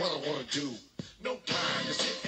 what I wanna do. No time to sit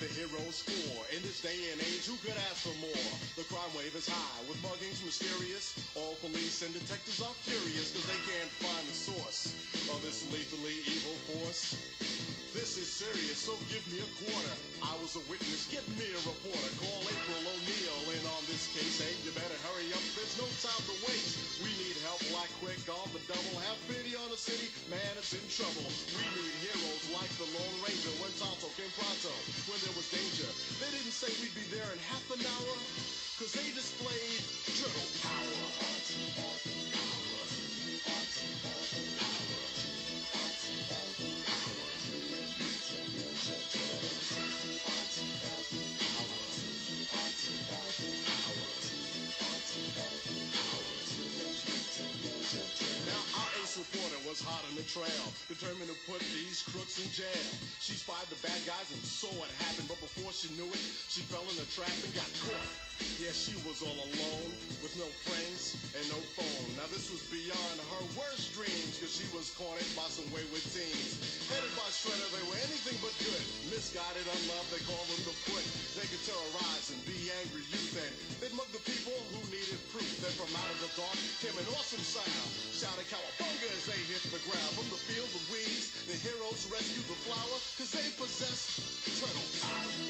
the heroes for. In this day and age, who could ask for more? The crime wave is high, with muggings mysterious. All police and detectives are furious, cause they can't find the source of this lethally evil force. This is serious, so give me a quarter. I was a witness, get me a reporter. Call April O'Neil in on this case. Hey, you better hurry up, there's no time to waste. We need help like quick on the double. Have pity on the city, man, it's in trouble. We need heroes like the Lone Ranger when Tonto came say we'd be there in half an hour, cause they trail, determined to put these crooks in jail. She spied the bad guys and saw what happened, but before she knew it, she fell in a trap and got caught. Yeah, she was all alone, with no friends and no phone. Now this was beyond her worst dreams, cause she was cornered by some wayward teens. Headed by Shredder, they were anything but good. Misguided, unloved, they called them the foot. They could terrorize and angry youth, and they'd mug the people who needed proof. Then from out of the dark came an awesome sound, shouting cowabunga as they hit the ground. From the field of weeds, the heroes rescued the flower, cause they possessed turtle power.